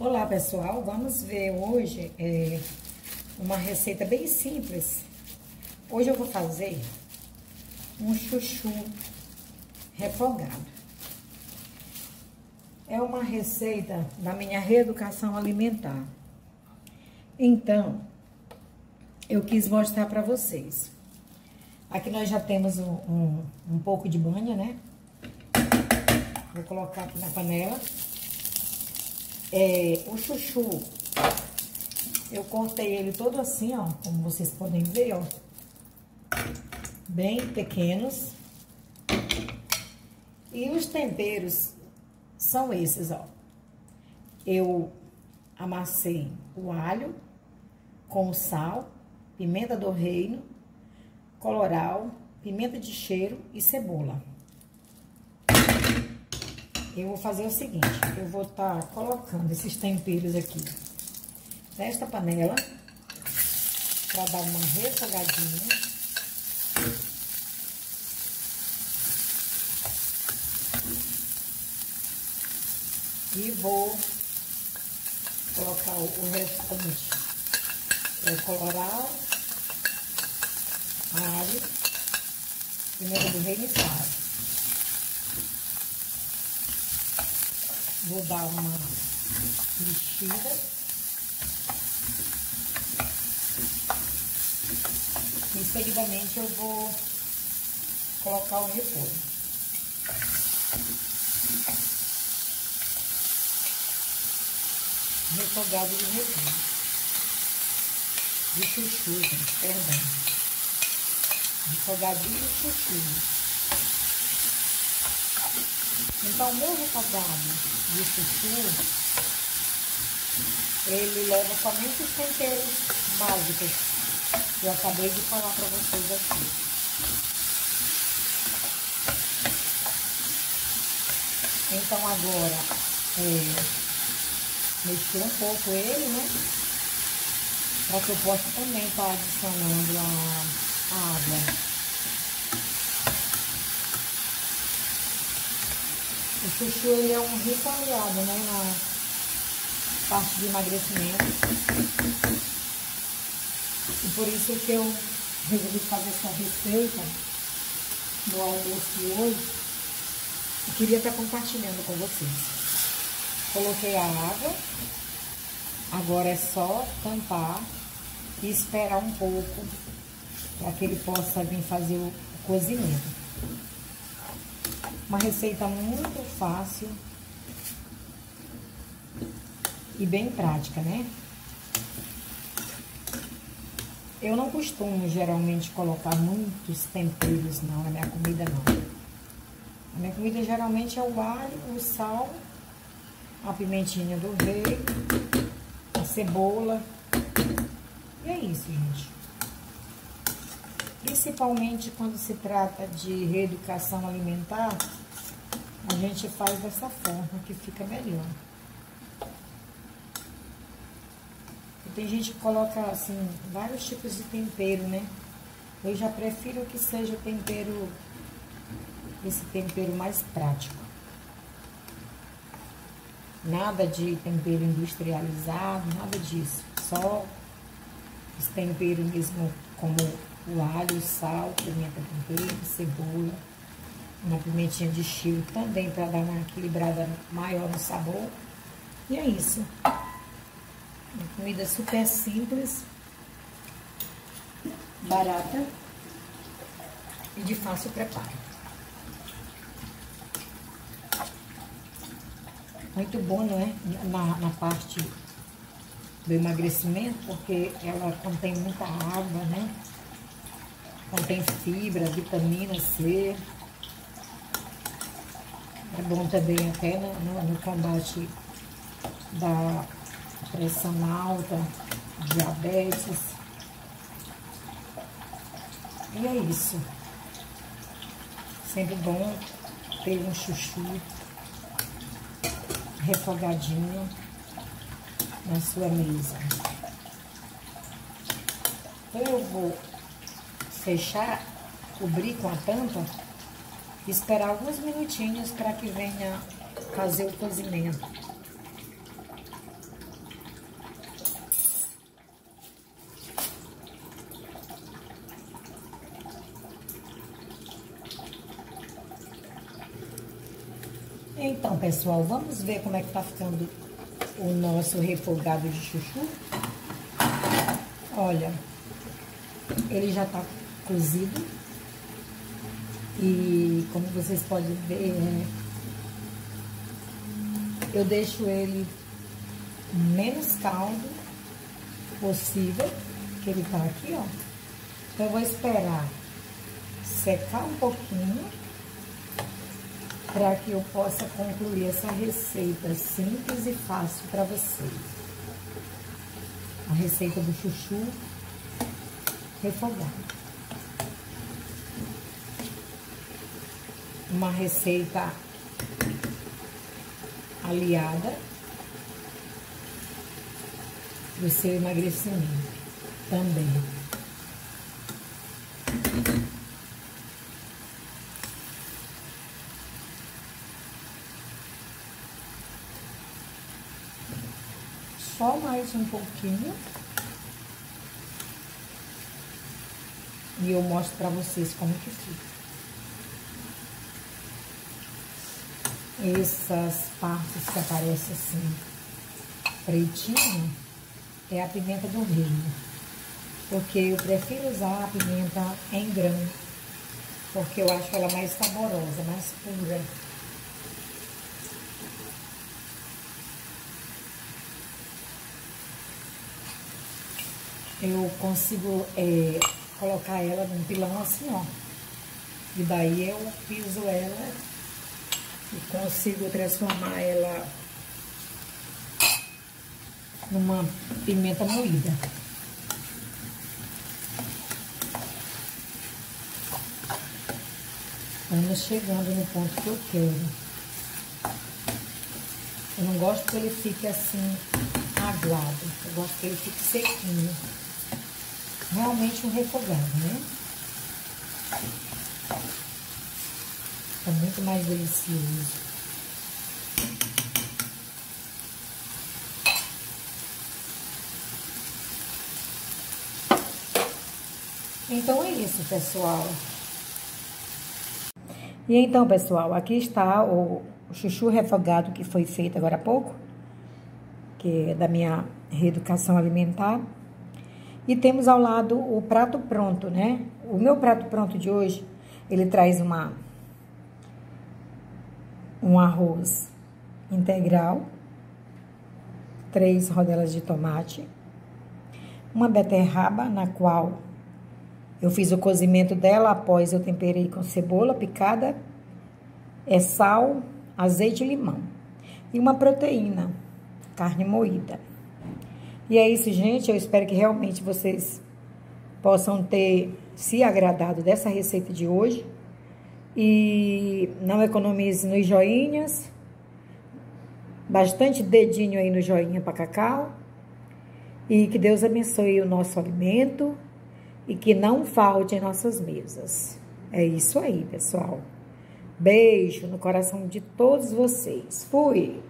Olá pessoal, vamos ver hoje é, uma receita bem simples. Hoje eu vou fazer um chuchu refogado. É uma receita da minha reeducação alimentar. Então, eu quis mostrar para vocês. Aqui nós já temos um, um, um pouco de banha, né? Vou colocar aqui na panela. É, o chuchu, eu cortei ele todo assim, ó, como vocês podem ver, ó. Bem pequenos. E os temperos são esses, ó. Eu amassei o alho com sal, pimenta do reino, coloral, pimenta de cheiro e cebola. Eu vou fazer o seguinte, eu vou estar tá colocando esses temperos aqui nesta panela para dar uma refogadinha. E vou colocar o restante, o coloral, alho, pimenta do reino e sal. Vou dar uma mexida. E seguidamente eu vou colocar o repolho. Refogado de repolho. De chuchu, gente, perdão. Refogadinho de chuchu. Então, o meu refogado de chuchu, ele leva somente os temperos básicos que eu acabei de falar para vocês aqui. Então, agora, é, mexer um pouco ele, né? Para que eu possa também estar tá adicionando a, a água. O chuchu ele é um rico aliado, né, na parte de emagrecimento. E por isso que eu resolvi fazer essa receita no almoço de hoje. Eu queria estar compartilhando com vocês. Coloquei a água. Agora é só tampar e esperar um pouco para que ele possa vir fazer o cozimento. Uma receita muito fácil e bem prática, né? Eu não costumo geralmente colocar muitos temperos não na minha comida não. A minha comida geralmente é o alho, o sal, a pimentinha do rei, a cebola. E é isso, gente. Principalmente quando se trata de reeducação alimentar, a gente faz dessa forma que fica melhor. E tem gente que coloca, assim, vários tipos de tempero, né? Eu já prefiro que seja tempero, esse tempero mais prático. Nada de tempero industrializado, nada disso. Só os temperos mesmo como o alho, o sal, pimenta tempero, cebola uma pimentinha de cheiro também para dar uma equilibrada maior no sabor. E é isso. Uma comida super simples, barata e de fácil preparo. Muito bom, não é? Na, na parte do emagrecimento, porque ela contém muita água, né? Contém fibra, vitamina C. É bom também até no, no, no combate da pressão alta, diabetes. E é isso. Sempre bom ter um chuchu refogadinho na sua mesa. Eu vou fechar, cobrir com a tampa Esperar alguns minutinhos para que venha fazer o cozimento. Então, pessoal, vamos ver como é que tá ficando o nosso refogado de chuchu. Olha, ele já tá cozido. E como vocês podem ver, né, eu deixo ele menos caldo possível, que ele tá aqui, ó. Então, eu vou esperar secar um pouquinho para que eu possa concluir essa receita simples e fácil para vocês. A receita do chuchu refogado. Uma receita aliada do seu emagrecimento também. só mais um pouquinho. E eu mostro pra vocês como que fica. Essas partes que aparecem assim, pretinho, é a pimenta do reino. Porque eu prefiro usar a pimenta em grão. Porque eu acho ela mais saborosa, mais pura. eu consigo é, colocar ela num pilão assim, ó. E daí eu piso ela e consigo transformar ela numa pimenta moída. Vamos chegando no ponto que eu quero. Eu não gosto que ele fique assim aguado. Eu gosto que ele fique sequinho realmente um refogado, né? Tá muito mais delicioso. Então é isso, pessoal. E então, pessoal, aqui está o chuchu refogado que foi feito agora há pouco, que é da minha reeducação alimentar. E temos ao lado o prato pronto, né? O meu prato pronto de hoje, ele traz uma um arroz integral, três rodelas de tomate, uma beterraba na qual eu fiz o cozimento dela após eu temperei com cebola picada, é sal, azeite e limão. E uma proteína, carne moída. E é isso, gente. Eu espero que realmente vocês possam ter se agradado dessa receita de hoje. E não economize nos joinhas. Bastante dedinho aí no joinha para cacau. E que Deus abençoe o nosso alimento e que não falte em nossas mesas. É isso aí, pessoal. Beijo no coração de todos vocês. Fui!